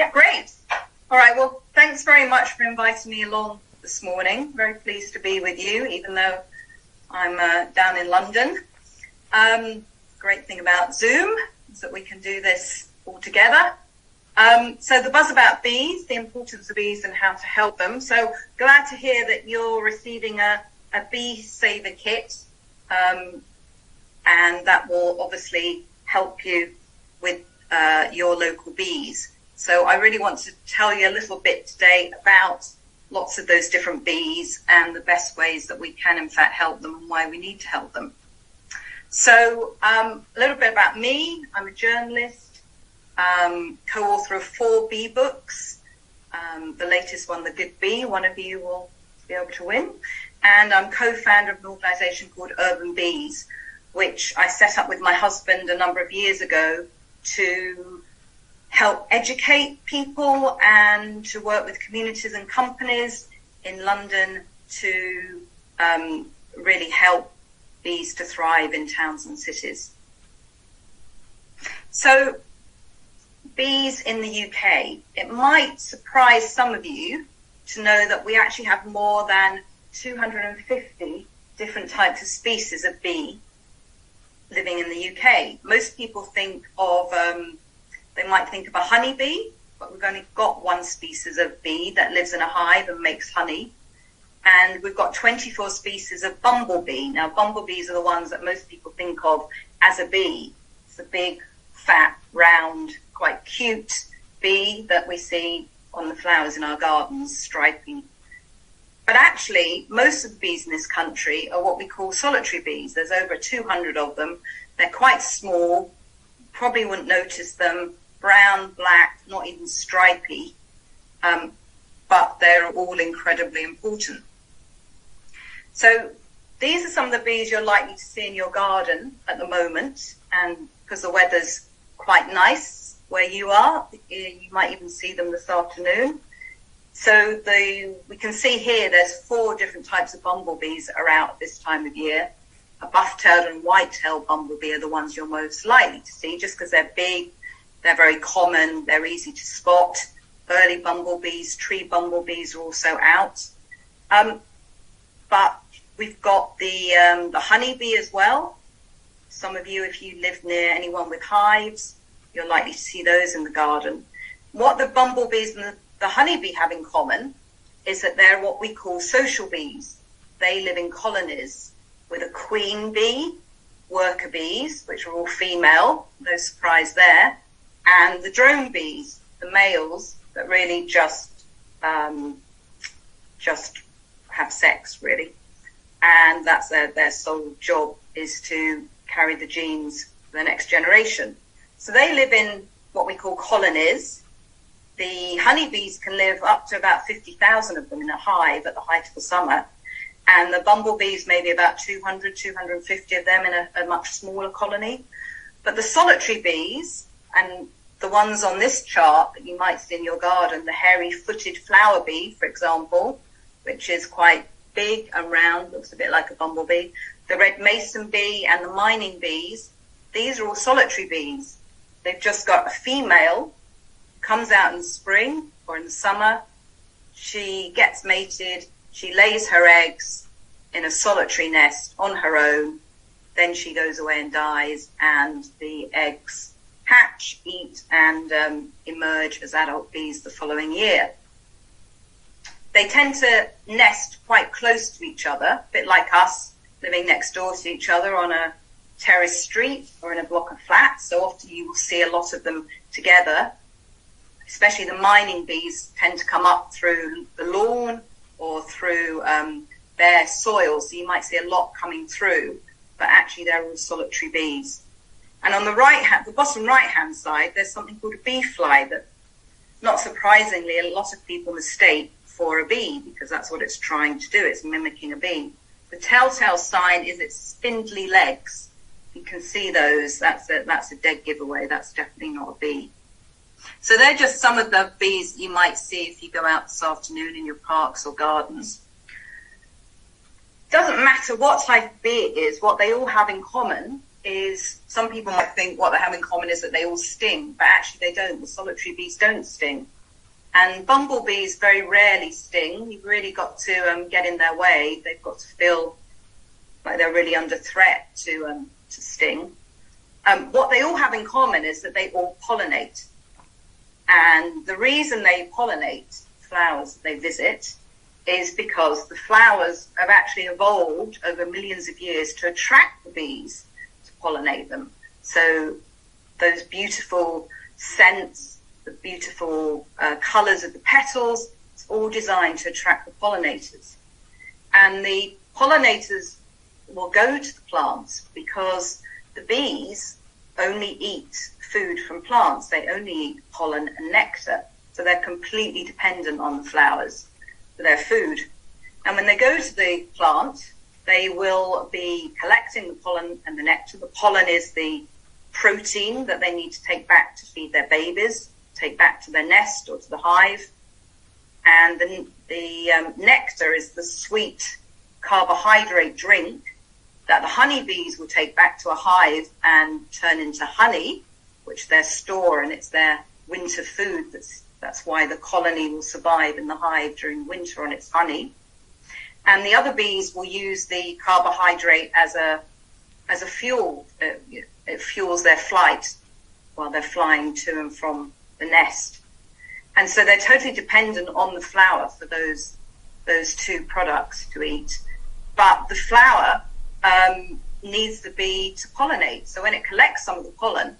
Yeah, great. All right. Well, thanks very much for inviting me along this morning. Very pleased to be with you, even though I'm uh, down in London. Um, great thing about Zoom is that we can do this all together. Um, so the buzz about bees, the importance of bees and how to help them. So glad to hear that you're receiving a, a bee saver kit. Um, and that will obviously help you with uh, your local bees. So I really want to tell you a little bit today about lots of those different bees and the best ways that we can in fact help them and why we need to help them. So um, a little bit about me. I'm a journalist, um, co-author of four bee books. Um, the latest one, The Good Bee, one of you will be able to win. And I'm co-founder of an organization called Urban Bees, which I set up with my husband a number of years ago to help educate people and to work with communities and companies in London to um, really help bees to thrive in towns and cities. So, bees in the UK, it might surprise some of you to know that we actually have more than 250 different types of species of bee living in the UK. Most people think of, um, they might think of a honeybee, but we've only got one species of bee that lives in a hive and makes honey. And we've got 24 species of bumblebee. Now, bumblebees are the ones that most people think of as a bee. It's a big, fat, round, quite cute bee that we see on the flowers in our gardens, striping but actually, most of the bees in this country are what we call solitary bees. There's over 200 of them. They're quite small. Probably wouldn't notice them. Brown, black, not even stripy. Um, but they're all incredibly important. So these are some of the bees you're likely to see in your garden at the moment. And because the weather's quite nice where you are, you might even see them this afternoon. So the, we can see here there's four different types of bumblebees that are out this time of year. A buff-tailed and white-tailed bumblebee are the ones you're most likely to see just because they're big, they're very common, they're easy to spot. Early bumblebees, tree bumblebees are also out. Um, but we've got the, um, the honeybee as well. Some of you, if you live near anyone with hives, you're likely to see those in the garden. What the bumblebees and the the honeybee have in common is that they're what we call social bees. They live in colonies with a queen bee, worker bees, which are all female, no surprise there, and the drone bees, the males that really just um, just have sex really, and that's their their sole job is to carry the genes for the next generation. So they live in what we call colonies, the honeybees can live up to about 50,000 of them in a hive at the height of the summer. And the bumblebees, maybe about 200, 250 of them in a, a much smaller colony. But the solitary bees, and the ones on this chart that you might see in your garden, the hairy footed flower bee, for example, which is quite big and round, looks a bit like a bumblebee, the red mason bee and the mining bees, these are all solitary bees. They've just got a female comes out in spring or in the summer. She gets mated. She lays her eggs in a solitary nest on her own. Then she goes away and dies, and the eggs hatch, eat, and um, emerge as adult bees the following year. They tend to nest quite close to each other, a bit like us living next door to each other on a terrace street or in a block of flats. So often you will see a lot of them together especially the mining bees tend to come up through the lawn or through um, bare soil. So you might see a lot coming through, but actually they're all solitary bees. And on the right hand, the bottom right hand side, there's something called a bee fly that, not surprisingly, a lot of people mistake for a bee because that's what it's trying to do. It's mimicking a bee. The telltale sign is its spindly legs. You can see those. That's a, that's a dead giveaway. That's definitely not a bee. So they're just some of the bees you might see if you go out this afternoon in your parks or gardens. Doesn't matter what type of bee it is, what they all have in common is some people might think what they have in common is that they all sting, but actually they don't. The solitary bees don't sting. And bumblebees very rarely sting. You've really got to um, get in their way. They've got to feel like they're really under threat to um, to sting. Um, what they all have in common is that they all pollinate. And the reason they pollinate flowers that they visit is because the flowers have actually evolved over millions of years to attract the bees pollinate them. So those beautiful scents, the beautiful uh, colors of the petals, it's all designed to attract the pollinators. And the pollinators will go to the plants because the bees only eat food from plants. They only eat pollen and nectar. So they're completely dependent on the flowers for their food. And when they go to the plant, they will be collecting the pollen and the nectar. The pollen is the protein that they need to take back to feed their babies, take back to their nest or to the hive. And the, the um, nectar is the sweet carbohydrate drink that the honeybees will take back to a hive and turn into honey, which they store and it's their winter food. That's, that's why the colony will survive in the hive during winter on its honey. And the other bees will use the carbohydrate as a, as a fuel. It, it fuels their flight while they're flying to and from the nest. And so they're totally dependent on the flower for those, those two products to eat. But the flower um, needs the bee to pollinate. So when it collects some of the pollen,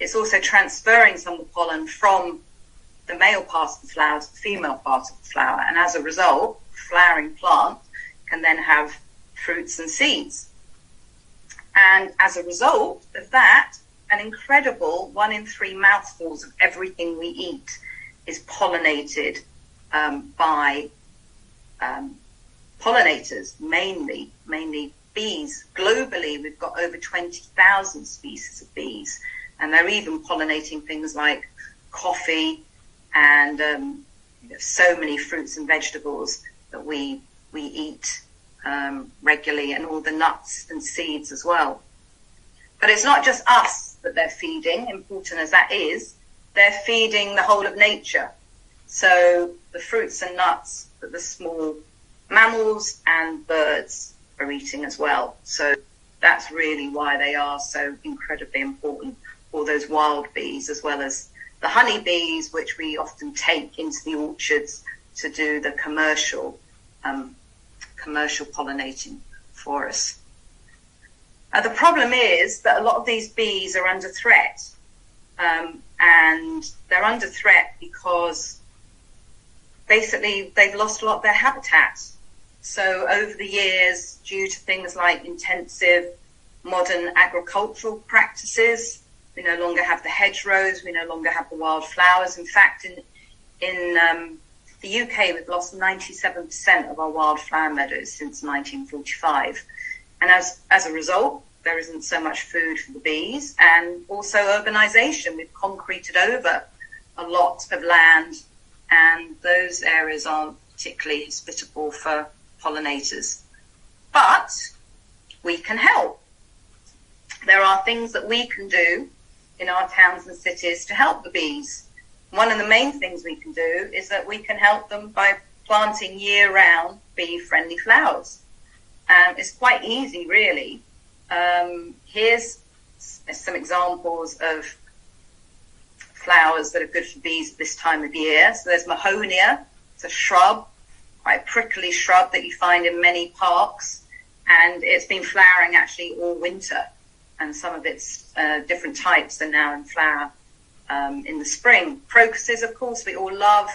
it's also transferring some of the pollen from the male part of the flower to the female part of the flower. And as a result, flowering plant can then have fruits and seeds. And as a result of that, an incredible one in three mouthfuls of everything we eat is pollinated um, by um, pollinators, mainly, mainly bees. Globally, we've got over 20,000 species of bees, and they're even pollinating things like coffee and um, so many fruits and vegetables that we we eat um, regularly, and all the nuts and seeds as well. But it's not just us that they're feeding, important as that is. They're feeding the whole of nature. So the fruits and nuts that the small mammals and birds are eating as well. So that's really why they are so incredibly important. All those wild bees, as well as the honey bees, which we often take into the orchards to do the commercial um, commercial pollinating for us. Uh, the problem is that a lot of these bees are under threat, um, and they're under threat because basically they've lost a lot of their habitat. So over the years, due to things like intensive modern agricultural practices, we no longer have the hedgerows, we no longer have the wildflowers. In fact, in in um, the UK, we've lost 97% of our wildflower meadows since 1945, and as as a result, there isn't so much food for the bees, and also urbanisation. We've concreted over a lot of land, and those areas aren't particularly hospitable for pollinators. But we can help. There are things that we can do in our towns and cities to help the bees. One of the main things we can do is that we can help them by planting year round bee friendly flowers. Um, it's quite easy, really. Um, here's some examples of flowers that are good for bees at this time of year. So there's Mahonia, it's a shrub quite prickly shrub that you find in many parks, and it's been flowering actually all winter. And some of its uh, different types are now in flower um, in the spring. Crocuses, of course, we all love.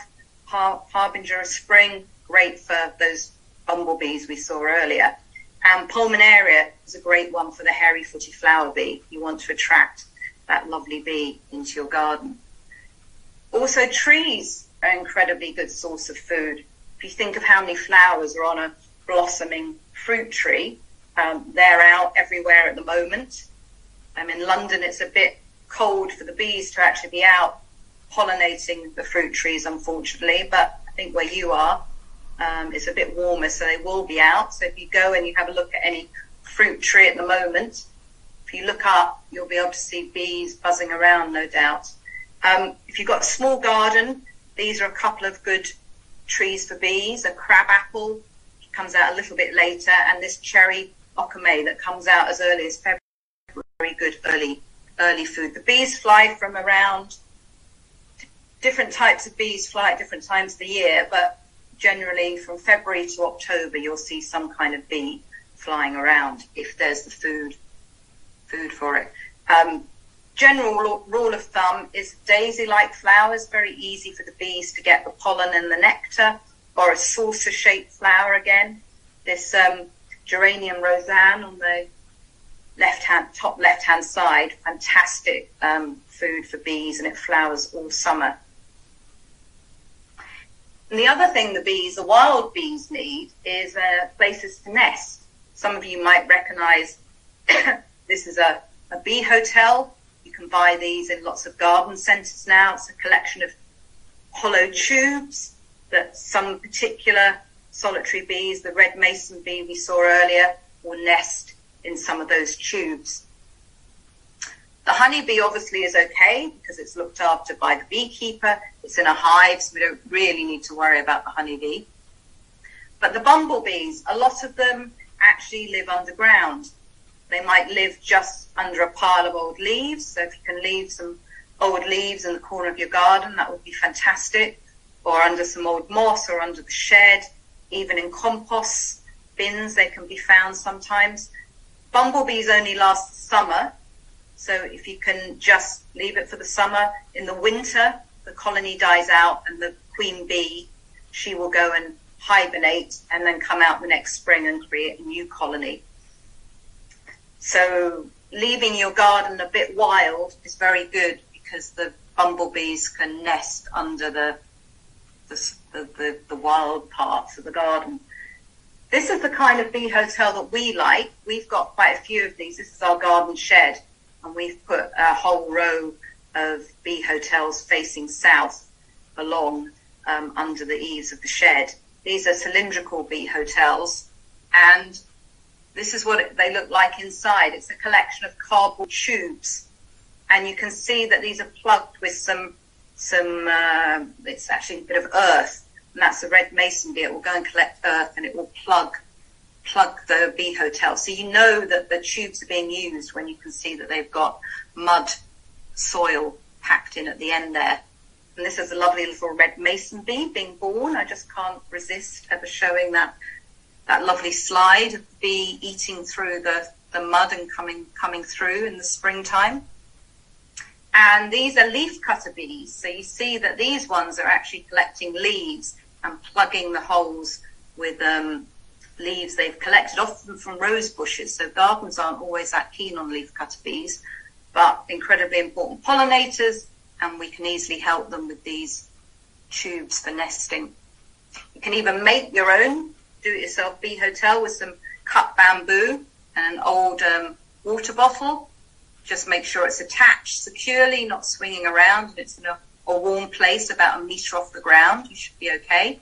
Har- harbinger of spring, great for those bumblebees we saw earlier. And pulmonaria is a great one for the hairy-footed flower bee. You want to attract that lovely bee into your garden. Also, trees are an incredibly good source of food if you think of how many flowers are on a blossoming fruit tree, um, they're out everywhere at the moment. Um, in London, it's a bit cold for the bees to actually be out pollinating the fruit trees, unfortunately. But I think where you are, um, it's a bit warmer, so they will be out. So if you go and you have a look at any fruit tree at the moment, If you look up, you'll be able to see bees buzzing around, no doubt. Um, if you've got a small garden, these are a couple of good trees for bees. A crab apple comes out a little bit later, and this cherry okame that comes out as early as February. Very good early early food. The bees fly from around different types of bees fly at different times of the year, but generally from February to October you'll see some kind of bee flying around if there's the food food for it. Um, general rule of thumb is daisy-like flowers, very easy for the bees to get the pollen and the nectar, or a saucer-shaped flower again. This um, geranium rozanne on the left hand top left hand side, fantastic um, food for bees, and it flowers all summer. And the other thing the bees, the wild bees, need is uh, places to nest. Some of you might recognise this is a, a bee hotel. You can buy these in lots of garden centres now. It's a collection of hollow tubes that some particular solitary bees, the red mason bee we saw earlier, will nest in some of those tubes. The honeybee obviously is okay because it's looked after by the beekeeper. It's in a hive, so we don't really need to worry about the honeybee. But the bumblebees, a lot of them actually live underground. They might live just under a pile of old leaves. So if you can leave some old leaves in the corner of your garden, that would be fantastic. Or under some old moss or under the shed, even in compost bins, they can be found sometimes. Bumblebees only last summer. So if you can just leave it for the summer, in the winter, the colony dies out and the queen bee, she will go and hibernate and then come out the next spring and create a new colony. So leaving your garden a bit wild is very good because the bumblebees can nest under the the, the, the wild parts of the garden. This is the kind of bee hotel that we like. We've got quite a few of these. This is our garden shed, and we've put a whole row of bee hotels facing south along um, under the eaves of the shed. These are cylindrical bee hotels, and this is what they look like inside. It's a collection of cardboard tubes, and you can see that these are plugged with some some. Uh, it's actually a bit of earth and that's the red mason bee. It will go and collect earth and it will plug plug the bee hotel. So you know that the tubes are being used when you can see that they've got mud soil packed in at the end there. And this is a lovely little red mason bee being born. I just can't resist ever showing that that lovely slide of the bee eating through the, the mud and coming coming through in the springtime. And these are leaf cutter bees. So you see that these ones are actually collecting leaves and plugging the holes with um, leaves they've collected, often from rose bushes. So gardens aren't always that keen on leaf cutter bees, but incredibly important pollinators, and we can easily help them with these tubes for nesting. You can even make your own do-it-yourself bee hotel with some cut bamboo and an old um, water bottle. Just make sure it's attached securely, not swinging around, and it's in a or warm place about a metre off the ground. You should be okay.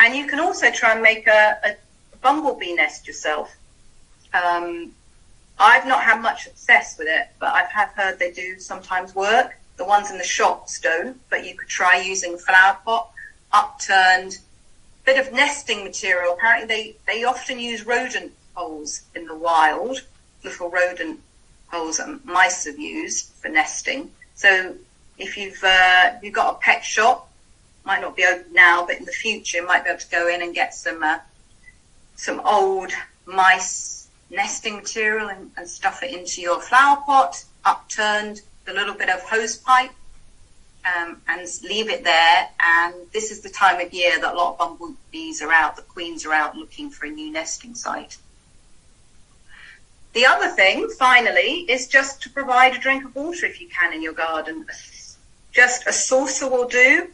And you can also try and make a, a bumblebee nest yourself. Um, I've not had much success with it, but I have heard they do sometimes work. The ones in the shops don't, but you could try using a flower pot, upturned, bit of nesting material. Apparently they, they often use rodent holes in the wild, little rodent holes that mice have used for nesting. So if you've uh, you've got a pet shop, might not be open now, but in the future, you might be able to go in and get some uh, some old mice nesting material and, and stuff it into your flower pot, upturned, a little bit of hose pipe, um, and leave it there. And this is the time of year that a lot of bumblebees are out, the queens are out looking for a new nesting site. The other thing, finally, is just to provide a drink of water if you can in your garden, just a saucer will do.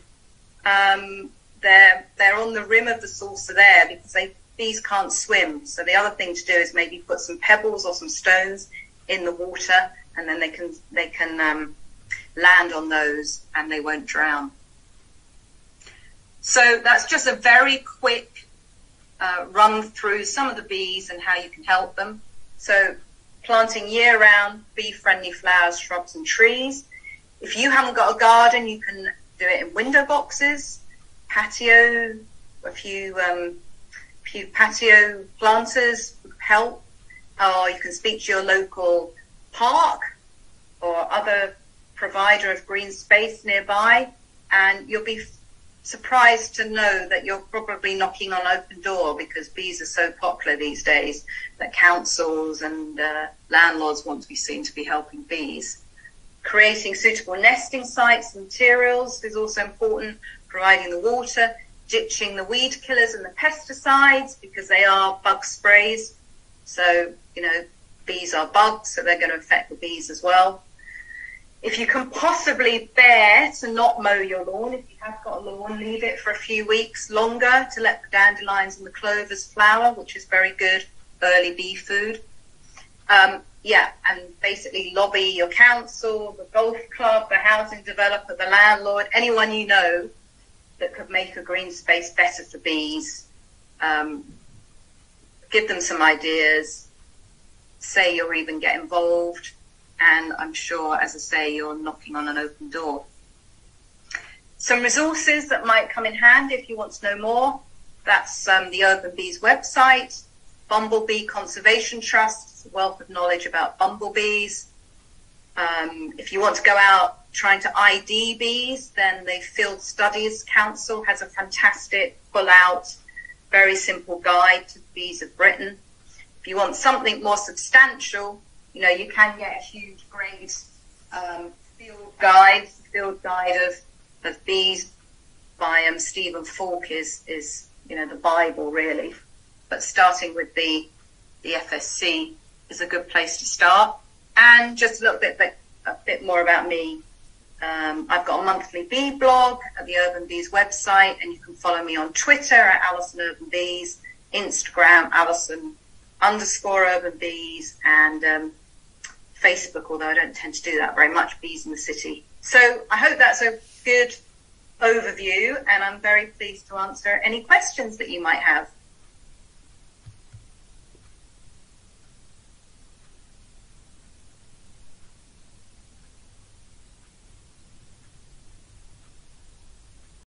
Um, they're they're on the rim of the saucer there because they bees can't swim. So the other thing to do is maybe put some pebbles or some stones in the water, and then they can they can um, land on those and they won't drown. So that's just a very quick uh, run through some of the bees and how you can help them. So planting year round bee friendly flowers, shrubs and trees. If you haven't got a garden, you can do it in window boxes, patio, a few, um, few patio planters help, or you can speak to your local park or other provider of green space nearby and you'll be surprised to know that you're probably knocking on open door because bees are so popular these days that councils and uh, landlords want to be seen to be helping bees. Creating suitable nesting sites and materials is also important, providing the water, ditching the weed killers and the pesticides because they are bug sprays. So, you know, bees are bugs, so they're going to affect the bees as well if you can possibly bear to not mow your lawn, if you have got a lawn, leave it for a few weeks longer to let the dandelions and the clovers flower, which is very good early bee food. Um, yeah, and basically lobby your council, the golf club, the housing developer, the landlord, anyone you know that could make a green space better for bees. Um, give them some ideas. Say you'll even get involved and I'm sure, as I say, you're knocking on an open door. Some resources that might come in hand if you want to know more. That's um, the Urban Bees website, Bumblebee Conservation Trust, wealth of knowledge about bumblebees. Um, if you want to go out trying to ID bees, then the Field Studies Council has a fantastic, full out, very simple guide to the bees of Britain. If you want something more substantial, you know, you can get a huge grade um, field guide, field guide of, of bees by um, Steven Falk is, is, you know, the Bible really. But starting with the, the FSC is a good place to start. And just a little bit, a bit more about me. Um, I've got a monthly bee blog at the Urban Bees website, and you can follow me on Twitter at Alison Urban Bees, Instagram Alison underscore Urban Bees, and um, Facebook, although I don't tend to do that very much, Bees in the City. So I hope that's a good overview and I'm very pleased to answer any questions that you might have.